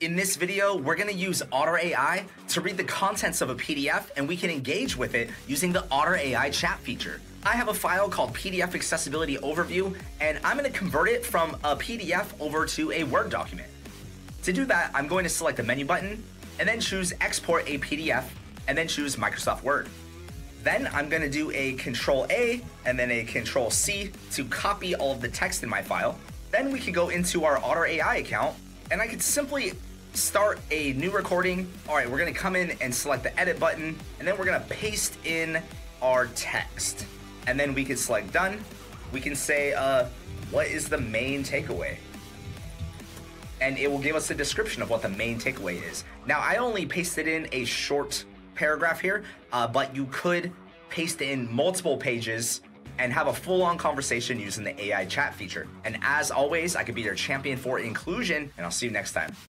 In this video, we're gonna use Otter AI to read the contents of a PDF and we can engage with it using the Otter AI chat feature. I have a file called PDF Accessibility Overview and I'm gonna convert it from a PDF over to a Word document. To do that, I'm going to select the menu button and then choose Export a PDF and then choose Microsoft Word. Then I'm gonna do a Control A and then a Control C to copy all of the text in my file. Then we can go into our Otter AI account and I could simply start a new recording. All right, we're gonna come in and select the edit button, and then we're gonna paste in our text. And then we can select done. We can say, uh, what is the main takeaway? And it will give us a description of what the main takeaway is. Now, I only pasted in a short paragraph here, uh, but you could paste in multiple pages and have a full on conversation using the AI chat feature. And as always, I could be your champion for inclusion, and I'll see you next time.